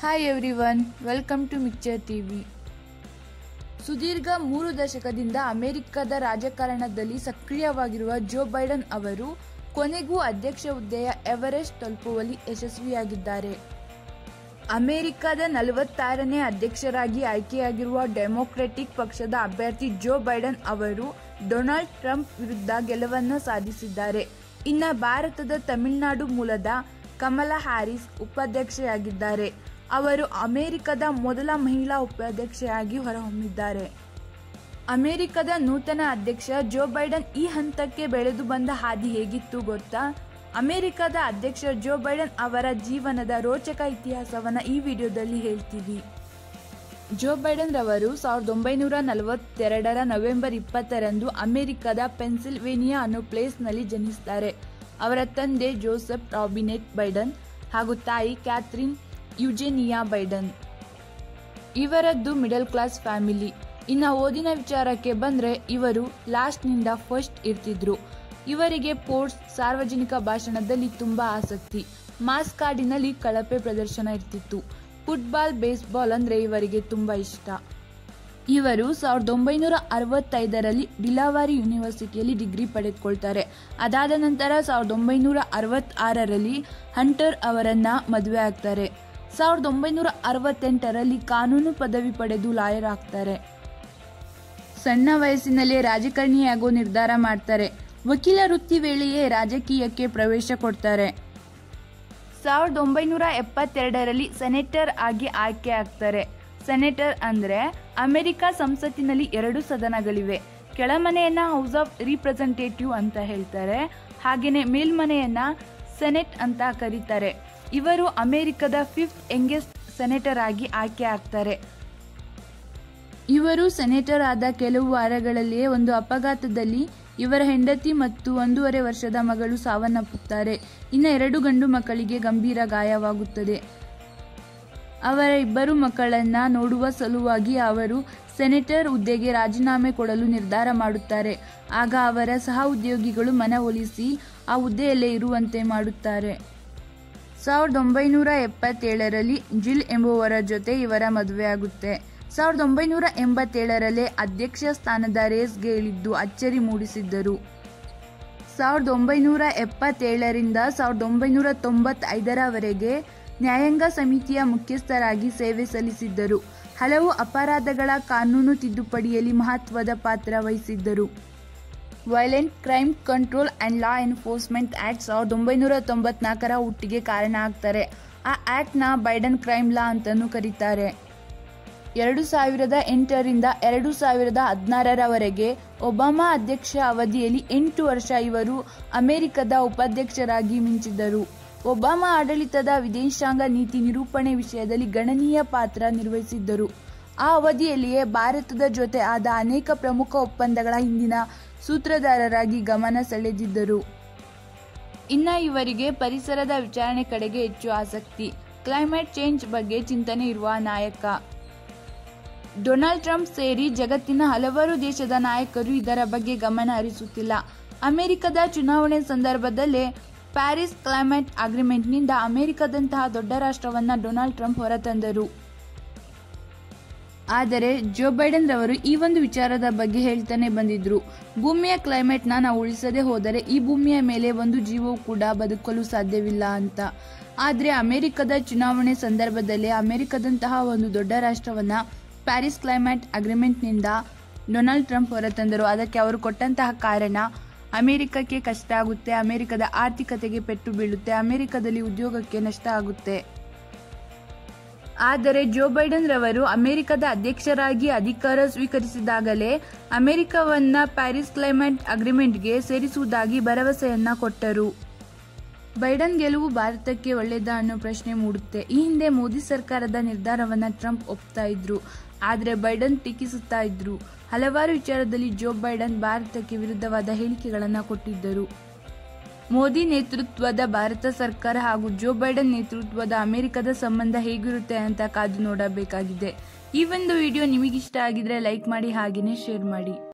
Hi everyone welcome to Mixture TV ಸುದೀರ್ಘ ಮೂರು ದಶಕದಿಂದ ಅಮೆರಿಕದ ರಾಜಕಾರಣದಲ್ಲಿ ಸಕ್ರಿಯವಾಗಿರುವ ಜೋ ಬೈಡನ್ ಅವರು ಕೊನೆಗೂ ಅಧ್ಯಕ್ಷ ಹುದ್ದೆಯ ಎವರೆಸ್ಟ್ ತಲುಪುವಲ್ಲಿ ಯಶಸ್ವಿಯಾಗಿದ್ದಾರೆ. ಅಮೆರಿಕದ ನಲವತ್ತಾರನೇ ಅಧ್ಯಕ್ಷರಾಗಿ ಆಯ್ಕೆಯಾಗಿರುವ ಡೆಮೊಕ್ರೆಟಿಕ್ ಪಕ್ಷದ ಅಭ್ಯರ್ಥಿ ಜೋ ಬೈಡನ್ ಅವರು ಡೊನಾಲ್ಡ್ ಟ್ರಂಪ್ ವಿರುದ್ಧ ಗೆಲುವನ್ನು ಸಾಧಿಸಿದ್ದಾರೆ. ಇನ್ನು ಭಾರತದ ತಮಿಳುನಾಡು ಮೂಲದ ಕಮಲಾ ಹ್ಯಾರಿಸ್ ಉಪಾಧ್ಯಕ್ಷೆಯಾಗಿದ್ದಾರೆ. ಅವರು ಅಮೆರಿಕದ ಮೊದಲ ಮಹಿಳಾ ಉಪಾಧ್ಯಕ್ಷೆಯಾಗಿ ಹೊರಹೊಮ್ಮಿದ್ದಾರೆ. ಅಮೆರಿಕದ ನೂತನ ಅಧ್ಯಕ್ಷ ಜೋ ಬೈಡನ್ ಈ ಹಂತಕ್ಕೆ ಬೆಳೆದು ಬಂದ ಹಾದಿ ಹೇಗಿತ್ತು ಗೊತ್ತಾ? ಅಮೆರಿಕದ ಅಧ್ಯಕ್ಷ ಜೋ ಬೈಡನ್ ಅವರ ಜೀವನದ ರೋಚಕ ಇತಿಹಾಸವನ್ನು ಈ ವಿಡಿಯೋದಲ್ಲಿ ಹೇಳ್ತೀವಿ. ಜೋ ಬೈಡನ್ ರವರು ಸಾವಿರದ ಒಂಬೈನೂರ ನಲವತ್ತೆರಡರ ನವೆಂಬರ್ ಇಪ್ಪತ್ತರಂದು ಅಮೆರಿಕದ ಪೆನ್ಸಿಲ್ವೇನಿಯಾ ಅನ್ನೋ ಪ್ಲೇಸ್ನಲ್ಲಿ ಜನಿಸ್ತಾರೆ. ಅವರ ತಂದೆ ಜೋಸೆಫ್ ರಾಬಿನೆಟ್ ಬೈಡನ್ ಹಾಗೂ ತಾಯಿ ಕ್ಯಾಥರಿನ್ ಯುಜೆನಿಯಾ ಬೈಡನ್. ಇವರದ್ದು ಮಿಡಲ್ ಕ್ಲಾಸ್ ಫ್ಯಾಮಿಲಿ. ಇನ್ನು ಓದಿನ ವಿಚಾರಕ್ಕೆ ಬಂದರೆ ಇವರು ಲಾಸ್ಟ್ನಿಂದ ಫಸ್ಟ್ ಇರ್ತಿದ್ರು. ಇವರಿಗೆ ಸ್ಪೋರ್ಟ್ಸ್ ಸಾರ್ವಜನಿಕ ಭಾಷಣದಲ್ಲಿ ತುಂಬ ಆಸಕ್ತಿ. ಮಾಸ್ ಕಾರ್ಡಿನಲ್ಲಿ ಕಳಪೆ ಪ್ರದರ್ಶನ ಇರ್ತಿತ್ತು. ಫುಟ್ಬಾಲ್, ಬೇಸ್ಬಾಲ್ ಅಂದರೆ ಇವರಿಗೆ ತುಂಬ ಇಷ್ಟ. ಇವರು ಸಾವಿರದ ಒಂಬೈನೂರ ಅರವತ್ತೈದರಲ್ಲಿ ಡಿಲಾವಾರಿ ಯೂನಿವರ್ಸಿಟಿಯಲ್ಲಿ ಡಿಗ್ರಿ ಪಡೆದುಕೊಳ್ತಾರೆ. ಅದಾದ ನಂತರ ಸಾವಿರದ ಒಂಬೈನೂರ ಅರವತ್ತಾರರಲ್ಲಿ ಹಂಟರ್ ಅವರನ್ನು ಮದುವೆ ಆಗ್ತಾರೆ. ಸಾವಿರದ ಒಂಬೈನೂರ ಅರವತ್ತೆಂಟರಲ್ಲಿ ಕಾನೂನು ಪದವಿ ಪಡೆದು ಲಾಯರ್ ಆಗ್ತಾರೆ. ಸಣ್ಣ ವಯಸ್ಸಿನಲ್ಲೇ ರಾಜಕಾರಣಿಯಾಗೋ ನಿರ್ಧಾರ ಮಾಡ್ತಾರೆ. ವಕೀಲ ವೃತ್ತಿ ವೇಳೆಯೇ ರಾಜಕೀಯಕ್ಕೆ ಪ್ರವೇಶ ಕೊಡ್ತಾರೆ. ಸಾವಿರದ ಒಂಬೈನೂರ ಎಪ್ಪತ್ತೆರಡರಲ್ಲಿ ಸೆನೆಟರ್ ಆಗಿ ಆಯ್ಕೆ ಆಗ್ತಾರೆ. ಸೆನೆಟರ್ ಅಂದ್ರೆ ಅಮೆರಿಕ ಸಂಸತ್ತಿನಲ್ಲಿ ಎರಡು ಸದನಗಳಿವೆ. ಕೆಳಮನೆಯನ್ನ ಹೌಸ್ ಆಫ್ ರಿಪ್ರೆಸೆಂಟೇಟಿವ್ ಅಂತ ಹೇಳ್ತಾರೆ. ಹಾಗೆಯೇ ಮೇಲ್ಮನೆಯನ್ನ ಸೆನೆಟ್ ಅಂತ ಕರೀತಾರೆ. ಇವರು ಅಮೆರಿಕದ ಫಿಫ್ತ್ ಯಂಗೆಸ್ಟ್ ಸೆನೆಟರ್ ಆಗಿ ಆಯ್ಕೆ ಆಗ್ತಾರೆ. ಇವರು ಸೆನೆಟರ್ ಆದ ಕೆಲವು ವಾರಗಳಲ್ಲಿಯೇ ಒಂದು ಅಪಘಾತದಲ್ಲಿ ಇವರ ಹೆಂಡತಿ ಮತ್ತು ಒಂದೂವರೆ ವರ್ಷದ ಮಗಳು ಸಾವನ್ನಪ್ಪುತ್ತಾರೆ. ಇನ್ನು ಎರಡು ಗಂಡು ಮಕ್ಕಳಿಗೆ ಗಂಭೀರ ಗಾಯವಾಗುತ್ತದೆ. ಅವರ ಇಬ್ಬರು ಮಕ್ಕಳನ್ನ ನೋಡುವ ಸಲುವಾಗಿ ಅವರು ಸೆನೆಟರ್ ಹುದ್ದೆಗೆ ರಾಜೀನಾಮೆ ಕೊಡಲು ನಿರ್ಧಾರ ಮಾಡುತ್ತಾರೆ. ಆಗ ಅವರ ಸಹ ಉದ್ಯೋಗಿಗಳು ಮನವೊಲಿಸಿ ಆ ಹುದ್ದೆಯಲ್ಲೇ ಇರುವಂತೆ ಮಾಡುತ್ತಾರೆ. ಸಾವಿರದ ಒಂಬೈನೂರ ಎಪ್ಪತ್ತೇಳರಲ್ಲಿ ಜಿಲ್ ಎಂಬುವರ ಜೊತೆ ಇವರ ಮದುವೆಯಾಗುತ್ತೆ ಸಾವಿರದ ಒಂಬೈನೂರ ಎಂಬತ್ತೇಳರಲ್ಲೇ ಅಧ್ಯಕ್ಷ ಸ್ಥಾನದ ರೇಸ್ಗೆ ಇಳಿದ್ದು ಅಚ್ಚರಿ ಮೂಡಿಸಿದ್ದರು. ಸಾವಿರದ ಒಂಬೈನೂರ ಎಪ್ಪತ್ತೇಳರಿಂದ ಸಾವಿರದ ಒಂಬೈನೂರ ತೊಂಬತ್ತೈದರವರೆಗೆ ನ್ಯಾಯಾಂಗ ಸಮಿತಿಯ ಮುಖ್ಯಸ್ಥರಾಗಿ ಸೇವೆ ಸಲ್ಲಿಸಿದ್ದರು. ಹಲವು ಅಪರಾಧಗಳ ಕಾನೂನು ತಿದ್ದುಪಡಿಯಲ್ಲಿ ಮಹತ್ವದ ಪಾತ್ರ ವಹಿಸಿದ್ದರು. Violent crime control and law enforcement act ಸಾವಿರದ ಒಂಬೈನೂರ ತೊಂಬತ್ನಾಲ್ಕರ ಹುಟ್ಟಿಗೆ ಕಾರಣ ಆಗ್ತಾರೆ. ಆ ಆಕ್ಟ್ನ ಬೈಡನ್ ಕ್ರೈಮ್ ಲಾ ಅಂತಲೂ ಕರೀತಾರೆ. ಎರಡು ಸಾವಿರದ ಎಂಟರಿಂದ ಎರಡು ಸಾವಿರದ ಹದಿನಾರರವರೆಗೆ ಒಬಾಮಾ ಅಧ್ಯಕ್ಷ ಅವಧಿಯಲ್ಲಿ ಎಂಟು ವರ್ಷ ಇವರು ಅಮೆರಿಕದ ಉಪಾಧ್ಯಕ್ಷರಾಗಿ ಮಿಂಚಿದ್ದರು. ಒಬಾಮಾ ಆಡಳಿತದ ವಿದೇಶಾಂಗ ನೀತಿ ನಿರೂಪಣೆ ವಿಷಯದಲ್ಲಿ ಗಣನೀಯ ಪಾತ್ರ ನಿರ್ವಹಿಸಿದ್ದರು. ಆ ಅವಧಿಯಲ್ಲಿಯೇ ಭಾರತದ ಜೊತೆ ಆದ ಅನೇಕ ಪ್ರಮುಖ ಒಪ್ಪಂದಗಳ ಹಿಂದಿನ ಸೂತ್ರಧಾರರಾಗಿ ಗಮನ ಸೆಳೆದಿದ್ದರು. ಇನ್ನ ಇವರಿಗೆ ಪರಿಸರದ ವಿಚಾರಣೆ ಕಡೆಗೆ ಹೆಚ್ಚು ಆಸಕ್ತಿ. ಕ್ಲೈಮೇಟ್ ಚೇಂಜ್ ಬಗ್ಗೆ ಚಿಂತನೆ ಇರುವ ನಾಯಕ. ಡೊನಾಲ್ಡ್ ಟ್ರಂಪ್ ಸೇರಿ ಜಗತ್ತಿನ ಹಲವಾರು ದೇಶದ ನಾಯಕರು ಇದರ ಬಗ್ಗೆ ಗಮನ ಹರಿಸುತ್ತಿಲ್ಲ. ಅಮೆರಿಕದ ಚುನಾವಣೆ ಸಂದರ್ಭದಲ್ಲೇ ಪ್ಯಾರಿಸ್ ಕ್ಲೈಮೇಟ್ ಅಗ್ರಿಮೆಂಟ್ನಿಂದ ಅಮೆರಿಕದಂತಹ ದೊಡ್ಡ ರಾಷ್ಟ್ರವನ್ನು ಡೊನಾಲ್ಡ್ ಟ್ರಂಪ್ ಹೊರತಂದರು. ಆದರೆ ಜೋ ಬೈಡನ್ ರವರು ಈ ಒಂದು ವಿಚಾರದ ಬಗ್ಗೆ ಹೇಳ್ತಾನೆ ಬಂದಿದ್ರು. ಭೂಮಿಯ ಕ್ಲೈಮೇಟ್ನ ನಾವು ಉಳಿಸದೆ ಹೋದರೆ ಈ ಭೂಮಿಯ ಮೇಲೆ ಒಂದು ಜೀವವು ಕೂಡ ಬದುಕಲು ಸಾಧ್ಯವಿಲ್ಲ ಅಂತ. ಆದರೆ ಅಮೆರಿಕದ ಚುನಾವಣೆ ಸಂದರ್ಭದಲ್ಲಿ ಅಮೆರಿಕದಂತಹ ಒಂದು ದೊಡ್ಡ ರಾಷ್ಟ್ರವನ್ನ ಪ್ಯಾರಿಸ್ ಕ್ಲೈಮೇಟ್ ಅಗ್ರಿಮೆಂಟ್ನಿಂದ ಡೊನಾಲ್ಡ್ ಟ್ರಂಪ್ ಹೊರತಂದರು. ಅದಕ್ಕೆ ಅವರು ಕೊಟ್ಟಂತಹ ಕಾರಣ ಅಮೆರಿಕಕ್ಕೆ ಕಷ್ಟ ಆಗುತ್ತೆ, ಅಮೆರಿಕದ ಆರ್ಥಿಕತೆಗೆ ಪೆಟ್ಟು ಬೀಳುತ್ತೆ, ಅಮೆರಿಕದಲ್ಲಿ ಉದ್ಯೋಗಕ್ಕೆ ನಷ್ಟ ಆಗುತ್ತೆ. ಆದರೆ ಜೋ ಬೈಡನ್ ರವರು ಅಮೆರಿಕದ ಅಧ್ಯಕ್ಷರಾಗಿ ಅಧಿಕಾರ ಸ್ವೀಕರಿಸಿದಾಗಲೇ ಅಮೆರಿಕವನ್ನ ಪ್ಯಾರಿಸ್ ಕ್ಲೈಮೇಟ್ ಅಗ್ರಿಮೆಂಟ್ಗೆ ಸೇರಿಸುವುದಾಗಿ ಭರವಸೆಯನ್ನ ಕೊಟ್ಟರು. ಬೈಡನ್ ಗೆಲುವು ಭಾರತಕ್ಕೆ ಒಳ್ಳೆಯದ ಅನ್ನೋ ಪ್ರಶ್ನೆ ಮೂಡುತ್ತೆ. ಈ ಹಿಂದೆ ಮೋದಿ ಸರ್ಕಾರದ ನಿರ್ಧಾರವನ್ನ ಟ್ರಂಪ್ ಒಪ್ತಾ ಇದ್ರು. ಆದರೆ ಬೈಡನ್ ಟೀಕಿಸುತ್ತಾ ಇದ್ರು. ಹಲವಾರು ವಿಚಾರದಲ್ಲಿ ಜೋ ಬೈಡನ್ ಭಾರತಕ್ಕೆ ವಿರುದ್ಧವಾದ ಹೇಳಿಕೆಗಳನ್ನು ಕೊಟ್ಟಿದ್ದರು. ಮೋದಿ ನೇತೃತ್ವದ ಭಾರತ ಸರ್ಕಾರ ಹಾಗೂ ಜೋ ಬೈಡನ್ ನೇತೃತ್ವದ ಅಮೆರಿಕದ ಸಂಬಂಧ ಹೇಗಿರುತ್ತೆ ಅಂತ ಕಾದು ನೋಡಬೇಕಾಗಿದೆ. ಈ ಒಂದು ವಿಡಿಯೋ ನಿಮಗಿಷ್ಟ ಆಗಿದ್ರೆ ಲೈಕ್ ಮಾಡಿ ಹಾಗೆಯೇ ಶೇರ್ ಮಾಡಿ.